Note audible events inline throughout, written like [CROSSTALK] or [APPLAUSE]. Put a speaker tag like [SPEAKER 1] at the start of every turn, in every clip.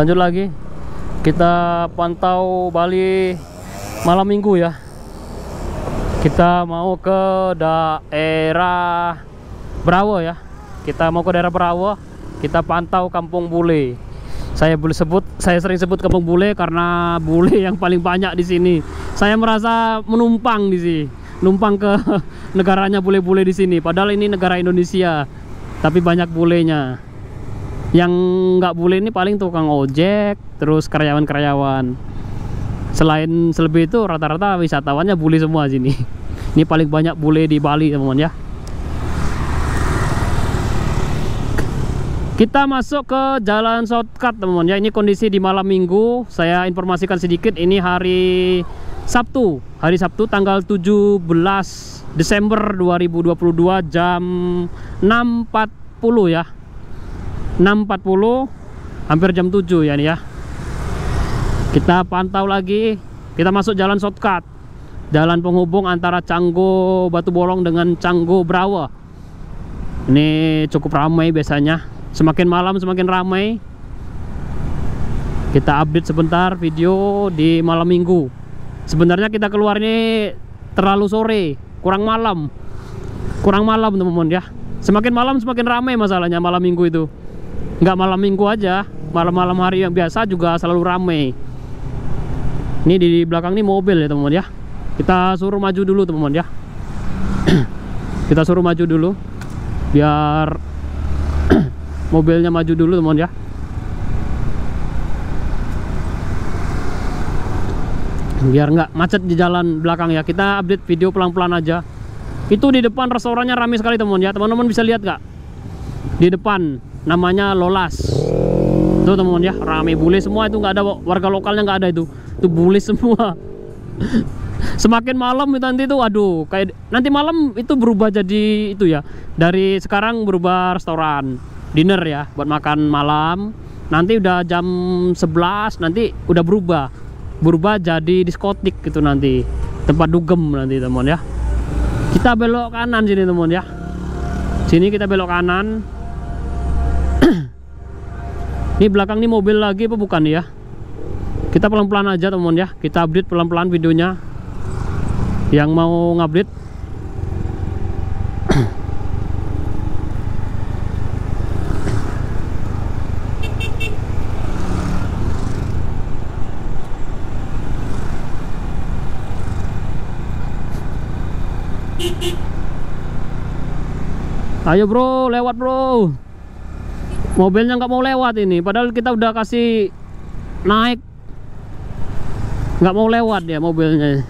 [SPEAKER 1] lanjut lagi. Kita pantau Bali malam minggu ya. Kita mau ke daerah Brawo ya. Kita mau ke daerah Brawo kita pantau kampung bule. Saya boleh sebut saya sering sebut kampung bule karena bule yang paling banyak di sini. Saya merasa menumpang di sini numpang ke [LAUGHS] negaranya bule-bule di sini. Padahal ini negara Indonesia tapi banyak bulenya yang nggak boleh ini paling tukang ojek terus karyawan-karyawan. Selain selebih itu rata-rata wisatawannya bule semua sini. [LAUGHS] Ini paling banyak bule di Bali teman-teman ya. Kita masuk ke jalan shortcut teman-teman ya. Ini kondisi di malam minggu. Saya informasikan sedikit ini hari Sabtu. Hari Sabtu tanggal 17 Desember 2022 jam 6.40 ya 6.40 hampir jam 7 ya nih ya. Kita pantau lagi. Kita masuk jalan shortcut. Jalan penghubung antara Canggo Batu Bolong dengan Canggo Brawa. Ini cukup ramai biasanya. Semakin malam semakin ramai. Kita update sebentar video di malam minggu. Sebenarnya kita keluar ini terlalu sore. Kurang malam. Kurang malam teman-teman ya. Semakin malam semakin ramai masalahnya malam minggu itu nggak malam minggu aja. Malam-malam hari yang biasa juga selalu ramai ini di belakang ini mobil ya teman-teman ya. Kita suruh maju dulu teman-teman ya. [CLEARS THROAT] Kita suruh maju dulu biar [CLEARS THROAT] mobilnya maju dulu teman-teman ya. Biar nggak macet di jalan belakang ya. Kita update video pelan-pelan aja. Itu di depan restorannya ramai sekali teman-teman ya. Teman-teman bisa lihat nggak? Di depan namanya Lolas. Tuh teman-teman ya rame bule semua itu nggak ada warga lokalnya nggak ada itu. Itu bule [LAUGHS] semua. Semakin malam itu nanti tuh aduh kayak nanti malam itu berubah jadi itu ya. Dari sekarang berubah restoran dinner ya buat makan malam. Nanti udah jam 11 nanti udah berubah. Berubah jadi diskotik gitu nanti tempat dugem nanti teman ya. Kita belok kanan sini teman ya. Sini kita belok kanan ini belakang ini mobil lagi apa bukan ya? Kita pelan-pelan aja teman ya. Kita update pelan-pelan videonya. Yang mau ngupdate. Ayo bro, lewat bro mobilnya nggak mau lewat ini. Padahal kita udah kasih naik. Nggak mau lewat ya mobilnya.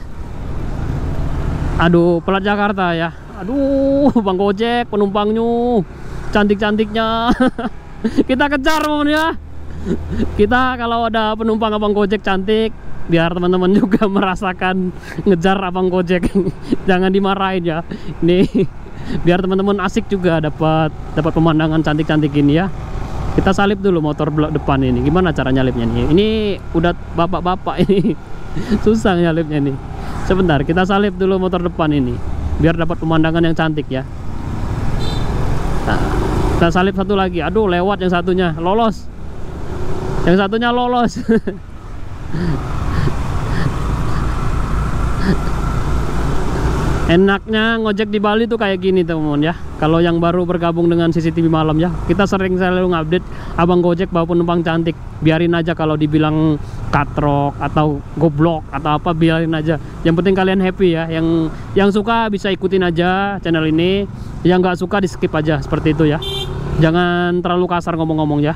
[SPEAKER 1] Aduh pelat Jakarta ya. Aduh bang gojek penumpangnya. Cantik-cantiknya. [LAUGHS] Kita kejar mohon ya. Kita kalau ada penumpang abang gojek cantik biar teman-teman juga [LAUGHS] merasakan ngejar abang gojek. [LAUGHS] Jangan dimarahin ya. Ini biar teman-teman asik juga dapat dapat pemandangan cantik-cantik ini ya kita salip dulu motor blok depan ini. Gimana cara nyalipnya nih? Ini udah bapak-bapak ini. [LAUGHS] Susah nyalipnya nih. Sebentar kita salip dulu motor depan ini. Biar dapat pemandangan yang cantik ya. Nah, kita salip satu lagi. Aduh lewat yang satunya. Lolos. Yang satunya lolos [LAUGHS] enaknya ngojek di Bali tuh kayak gini teman-teman ya. Kalau yang baru bergabung dengan CCTV malam ya. Kita sering selalu ngupdate abang gojek bawa penumpang cantik. Biarin aja kalau dibilang katrok atau goblok atau apa biarin aja. Yang penting kalian happy ya. Yang yang suka bisa ikutin aja channel ini. Yang nggak suka di skip aja seperti itu ya. Jangan terlalu kasar ngomong-ngomong ya.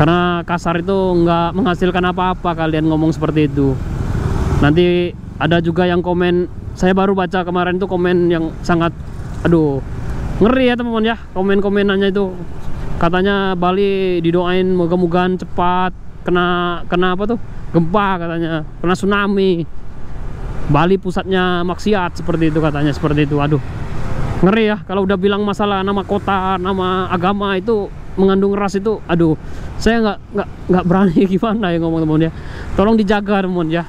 [SPEAKER 1] Karena kasar itu nggak menghasilkan apa-apa kalian ngomong seperti itu. Nanti ada juga yang komen saya baru baca kemarin tuh komen yang sangat aduh ngeri ya teman-teman ya. Komen-komenannya itu. Katanya Bali didoain moga-mogaan cepat kena kena apa tuh? Gempa katanya. Kena tsunami. Bali pusatnya maksiat seperti itu katanya seperti itu. Aduh ngeri ya. Kalau udah bilang masalah nama kota nama agama itu mengandung ras itu aduh saya nggak nggak nggak berani [LAUGHS] gimana ya ngomong teman ya. Tolong dijaga teman ya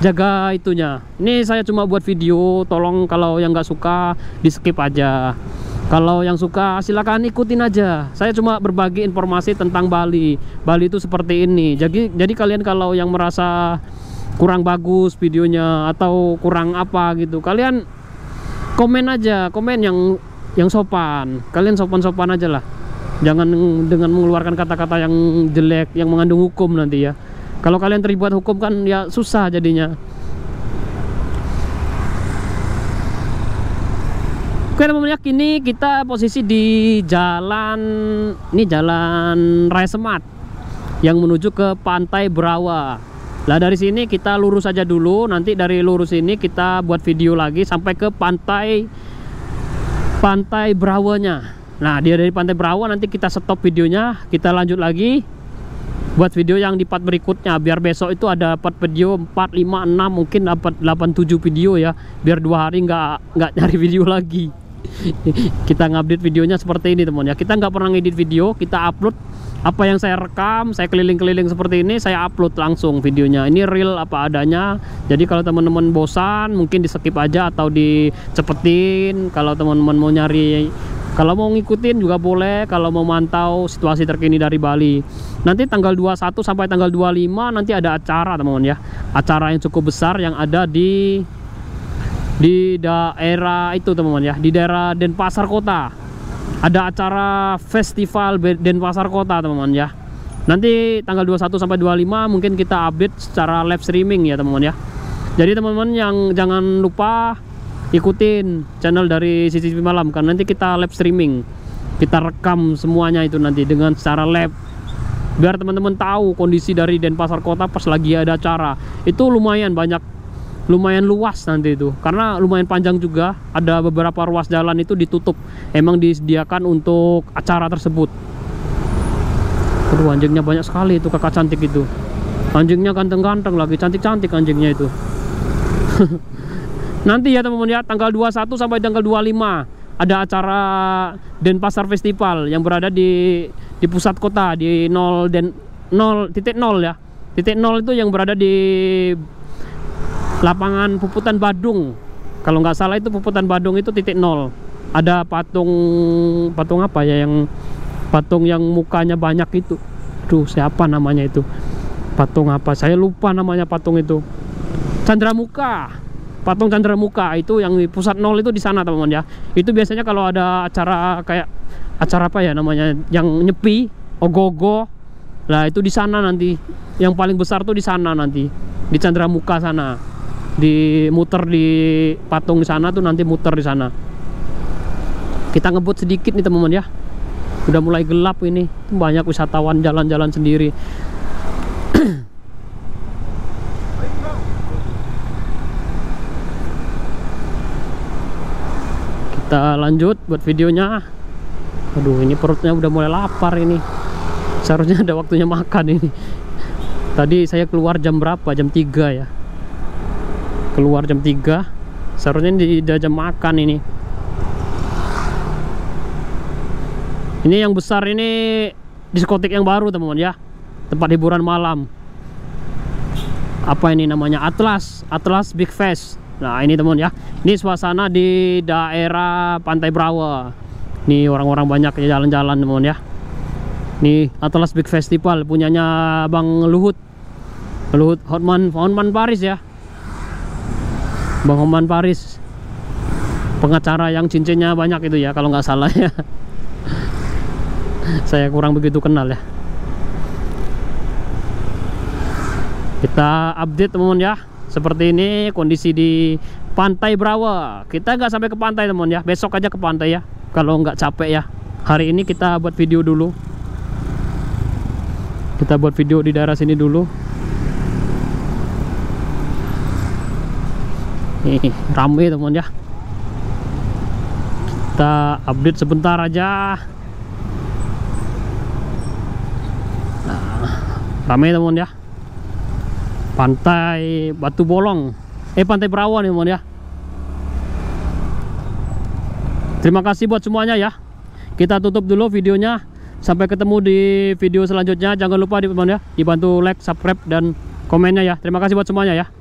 [SPEAKER 1] jaga itunya. Ini saya cuma buat video tolong kalau yang nggak suka di skip aja. Kalau yang suka silakan ikutin aja. Saya cuma berbagi informasi tentang Bali. Bali itu seperti ini. Jadi jadi kalian kalau yang merasa kurang bagus videonya atau kurang apa gitu kalian komen aja. Komen yang yang sopan. Kalian sopan-sopan aja lah. Jangan dengan mengeluarkan kata-kata yang jelek yang mengandung hukum nanti ya kalau kalian terlibat hukum kan ya susah jadinya Oke teman-teman kini kita posisi di jalan ini jalan Raya Semat yang menuju ke Pantai Berawa. Lah dari sini kita lurus aja dulu, nanti dari lurus ini kita buat video lagi sampai ke pantai Pantai Berawanya. Nah, dia dari Pantai Berawa nanti kita stop videonya, kita lanjut lagi buat video yang di part berikutnya biar besok itu ada part video 4 5 6 mungkin dapat 8 7 video ya. Biar dua hari nggak nggak nyari video lagi. [LAUGHS] Kita ngupdate videonya seperti ini teman ya. Kita nggak pernah ngedit video kita upload. Apa yang saya rekam saya keliling-keliling seperti ini saya upload langsung videonya. Ini real apa adanya. Jadi kalau teman-teman bosan mungkin di skip aja atau dicepetin. Kalau teman-teman mau nyari kalau mau ngikutin juga boleh kalau mau mantau situasi terkini dari Bali. Nanti tanggal 21 sampai tanggal 25 nanti ada acara teman-teman ya. Acara yang cukup besar yang ada di di daerah itu teman-teman ya. Di daerah Denpasar Kota. Ada acara festival Denpasar Kota teman-teman ya. Nanti tanggal 21 sampai 25 mungkin kita update secara live streaming ya teman-teman ya. Jadi teman-teman yang jangan lupa ikutin channel dari CCTV Malam kan nanti kita live streaming. Kita rekam semuanya itu nanti dengan secara live biar teman-teman tahu kondisi dari Denpasar Kota pas lagi ada acara. Itu lumayan banyak lumayan luas nanti itu. Karena lumayan panjang juga ada beberapa ruas jalan itu ditutup. Emang disediakan untuk acara tersebut. Aduh anjingnya banyak sekali itu kakak cantik itu. Anjingnya ganteng-ganteng lagi cantik-cantik anjingnya itu [LAUGHS] nanti ya teman-teman ya tanggal 21 sampai tanggal 25 ada acara Denpasar Festival yang berada di di pusat kota di 0 dan 0 titik 0 ya. Titik 0 itu yang berada di lapangan Puputan Badung. Kalau nggak salah itu Puputan Badung itu titik nol. Ada patung patung apa ya yang patung yang mukanya banyak itu. Tuh siapa namanya itu? Patung apa? Saya lupa namanya patung itu. Chandra Muka patung Muka itu yang di pusat nol itu di sana teman-teman ya. Itu biasanya kalau ada acara kayak acara apa ya namanya yang nyepi ogogo lah itu di sana nanti. Yang paling besar tuh di sana nanti di Muka sana. Di muter di patung di sana tuh nanti muter di sana. Kita ngebut sedikit nih teman-teman ya. Udah mulai gelap ini banyak wisatawan jalan-jalan sendiri kita lanjut buat videonya. Aduh ini perutnya udah mulai lapar ini. Seharusnya ada waktunya makan ini. Tadi saya keluar jam berapa? Jam 3 ya. Keluar jam 3 seharusnya di jam makan ini. Ini yang besar ini diskotik yang baru teman-teman ya. Tempat hiburan malam. Apa ini namanya? Atlas. Atlas Big Fest nah ini teman ya. Ini suasana di daerah Pantai Brawa. Ini orang-orang banyak ya jalan-jalan teman ya. Ini Atlas Big Festival punyanya Bang Luhut. Luhut Hotman Hotman Paris ya. Bang Oman Paris. Pengacara yang cincinnya banyak itu ya kalau nggak salah ya. [LAUGHS] Saya kurang begitu kenal ya. Kita update teman ya seperti ini kondisi di pantai Brawa. Kita nggak sampai ke pantai teman ya. Besok aja ke pantai ya. Kalau nggak capek ya. Hari ini kita buat video dulu. Kita buat video di daerah sini dulu. Nih rame teman ya. Kita update sebentar aja. Nah, rame teman ya pantai batu bolong. Eh pantai perawan teman ya. Terima kasih buat semuanya ya. Kita tutup dulu videonya. Sampai ketemu di video selanjutnya. Jangan lupa teman ya dibantu like subscribe dan komennya ya. Terima kasih buat semuanya ya